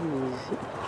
Uhum.